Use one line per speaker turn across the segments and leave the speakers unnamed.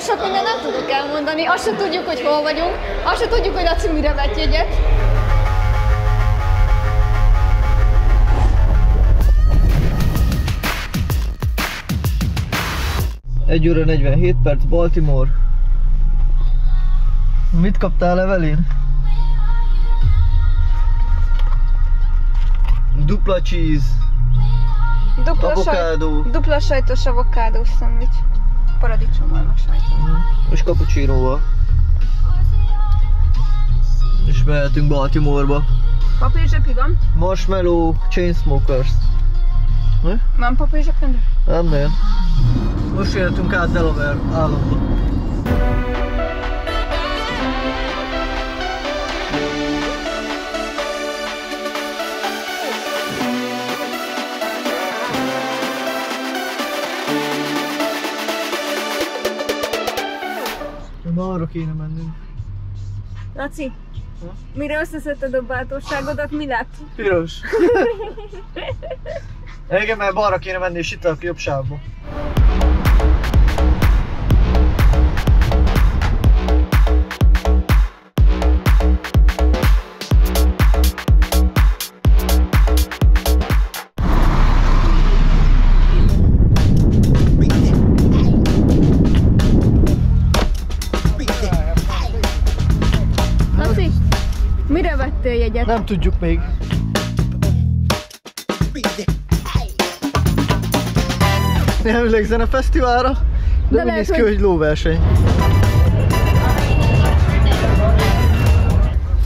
erről sok minden nem tudok elmondani. Azt se tudjuk, hogy hol vagyunk, azt se tudjuk, hogy Laci mire vett jegyet.
Egy óra 47 perc, Baltimore. Mit kaptál Evelyn? Dupla cheese,
Dupla,
avokádó
dupla sajtos avokádós szendvics. Paradicsommal meg sajtos.
és cappuccinoval. És mehetünk Baltimoreba.
Papír zsepi van?
Marshmallow, Chainsmokers.
Van papír zsebkendő?
Nem, nem. Most jöttünk át Delaware államba. Na arra kéne mennünk.
Laci, mire összeszedted a bátorságodat, mi lett?
Piros. Igen, mert balra kéne menni és itt a jobb sávba. Nem tudjuk még. Elvileg zenefesztiválra, de,
De
de úgy
lehet,
néz ki,
hogy-
lóverseny.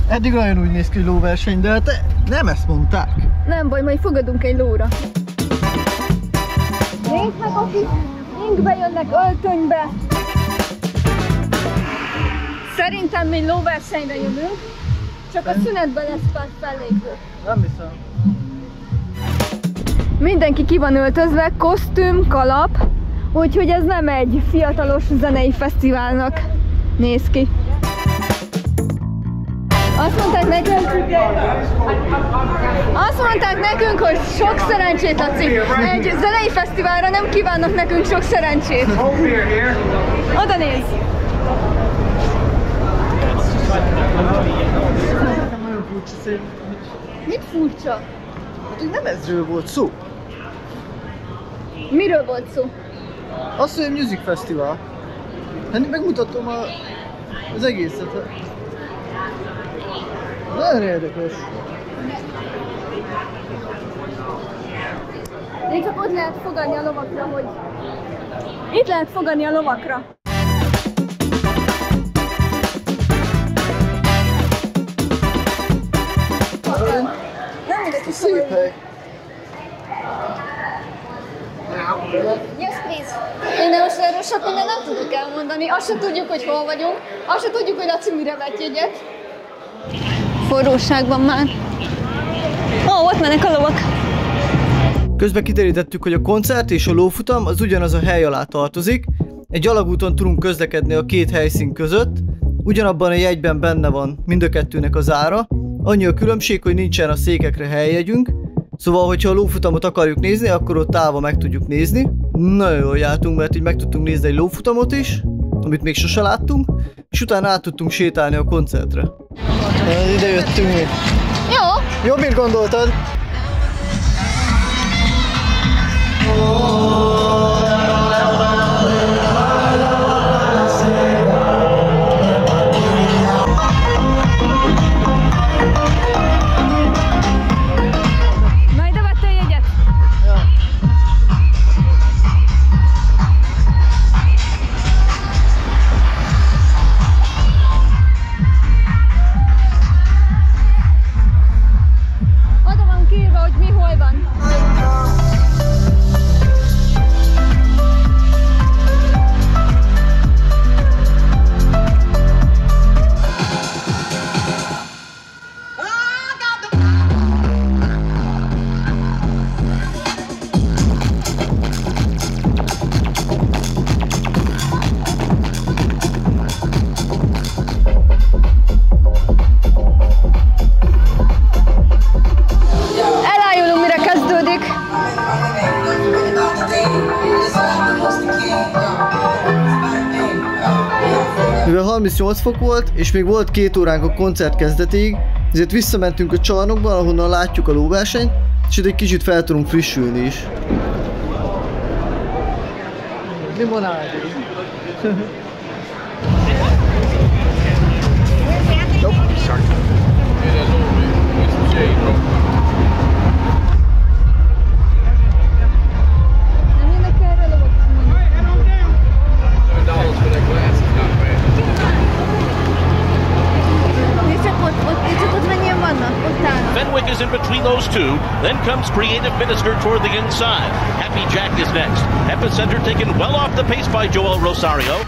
Eddig nagyon úgy néz ki, hogy lóverseny, de hát nem ezt mondták.
Nem baj, majd fogadunk egy lóra. Nézd meg, akik inkbe jönnek öltönybe. Szerintem mi lóversenyre jövünk, csak a szünetben lesz pár fellépő.
Nem hiszem.
Mindenki ki van öltözve, kosztüm, kalap, úgyhogy ez nem egy fiatalos zenei fesztiválnak néz ki. Azt mondták nekünk, azt mondták nekünk, hogy sok szerencsét, Laci. Egy zenei fesztiválra nem kívánnak nekünk sok szerencsét. Oda néz!
Furcsa szép.
Mit furcsa?
Hogy nem ezről volt szó.
Miről volt szó?
Az, hogy Music Festival. Hát megmutatom a, az egészet. Nagyon érdekes.
De csak ott lehet fogadni a lovakra, hogy... Itt lehet fogadni a lovakra. Nem mindegy, hogy
Szép hely.
Yes, please. Én de most erről sok minden nem tudok elmondani. Azt se tudjuk, hogy hol vagyunk. Azt se tudjuk, hogy Laci mire vett jegyet. Forróságban már. Ó, ott mennek a lovak.
Közben kiderítettük, hogy a koncert és a lófutam az ugyanaz a hely alá tartozik. Egy alagúton tudunk közlekedni a két helyszín között. Ugyanabban a jegyben benne van mind a kettőnek az ára. Annyi a különbség, hogy nincsen a székekre helyjegyünk. Szóval, hogyha a lófutamot akarjuk nézni, akkor ott állva meg tudjuk nézni. Nagyon jól jártunk, mert így meg tudtunk nézni egy lófutamot is, amit még sose láttunk, és utána át tudtunk sétálni a koncertre. Ide jöttünk mi.
Jó,
Jobb, mint gondoltad?
na
fok volt, és még volt két óránk a koncert kezdetéig, ezért visszamentünk a csarnokba, ahonnan látjuk a lóversenyt, és itt egy kicsit fel tudunk frissülni is.
Limonád. nope. Sorry.
Jack is in between those two. Then comes Creative Minister toward the inside. Happy Jack is next. Epicenter taken well off the pace by Joel Rosario.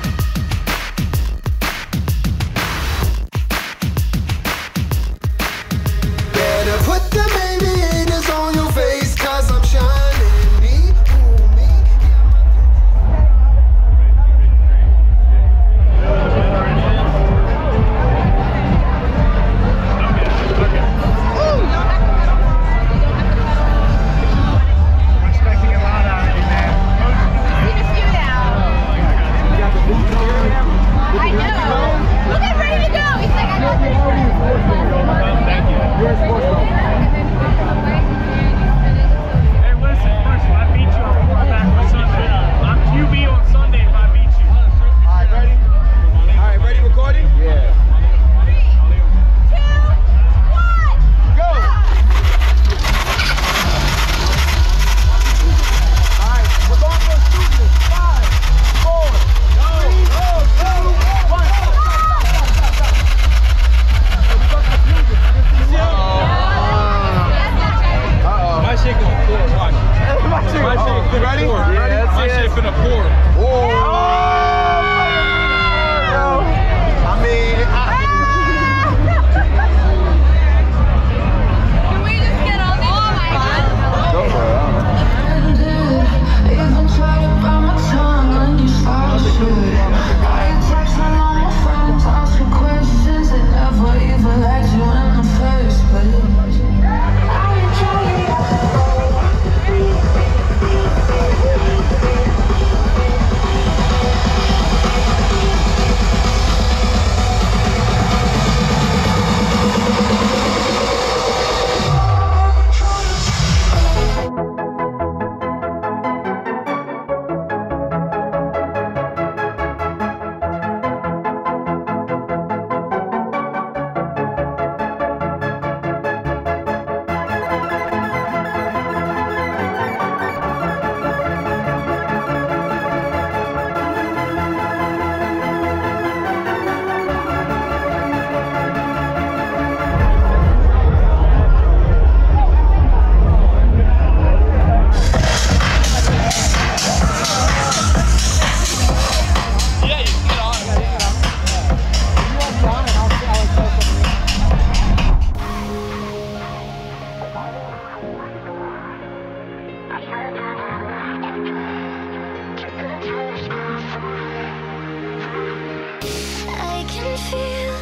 can
feel.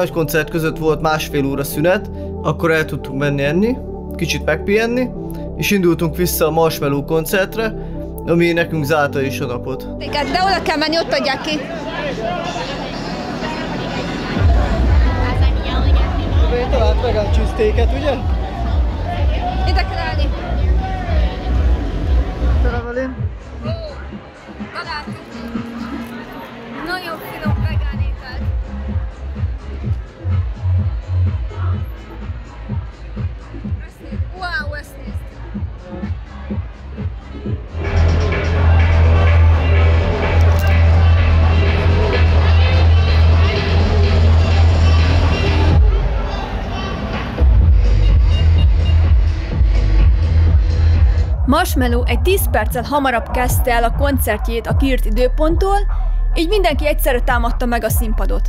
nagy koncert között volt másfél óra szünet, akkor el tudtunk menni enni, kicsit megpihenni, és indultunk vissza a Marshmallow koncertre, ami nekünk zárta is a napot.
Igen, de oda kell menni, ott adják ki.
Talált meg a csüsztéket, ugye?
Ide kell állni. Tele velem. Marshmallow egy 10 perccel hamarabb kezdte el a koncertjét a kiírt időponttól, így mindenki egyszerre támadta meg a színpadot.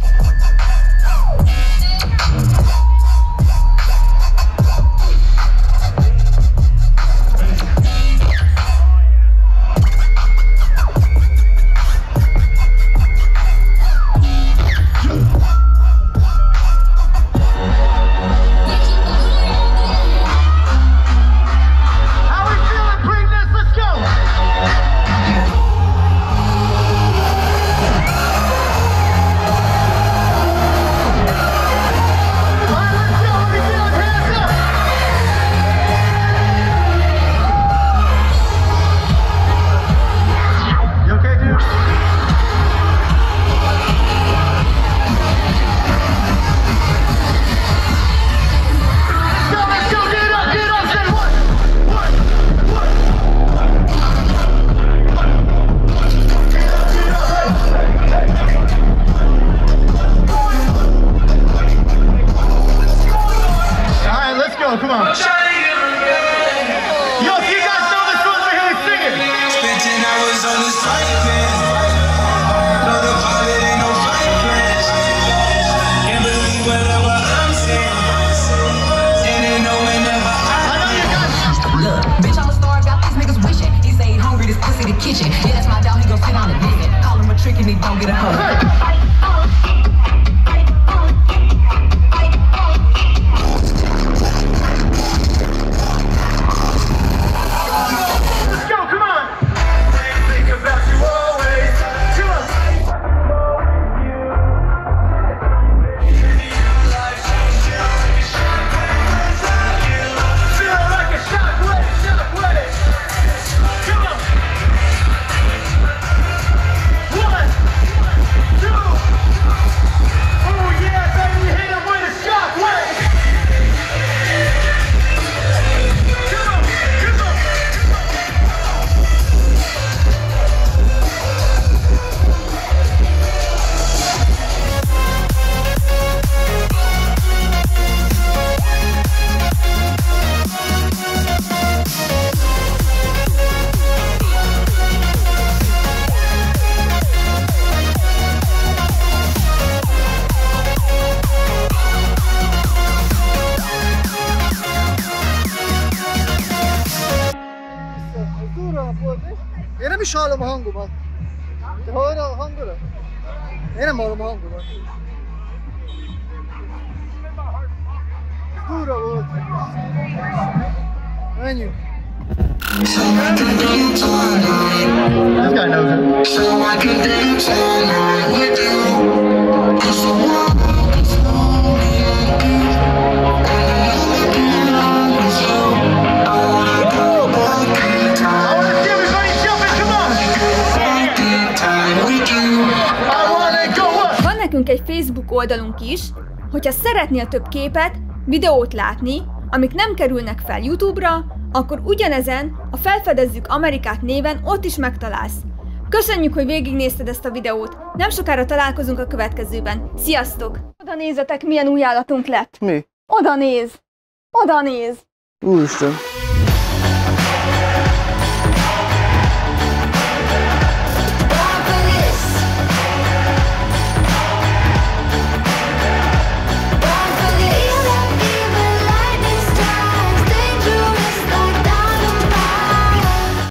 Come on.
Durva volt. Menjünk. This guy knows it.
So I can dance all night with you. 'Cause the world is lonely and you. And I'm alone with you. I
on!
Back in time with you.
Up!
Van nekünk egy Facebook oldalunk is, hogyha szeretnél több képet, videót látni, amik nem kerülnek fel YouTube-ra, akkor ugyanezen a Felfedezzük Amerikát néven ott is megtalálsz. Köszönjük, hogy végignézted ezt a videót. Nem sokára találkozunk a következőben. Sziasztok! Oda nézzetek, milyen új állatunk lett.
Mi?
Oda néz! Oda néz!
Úristen.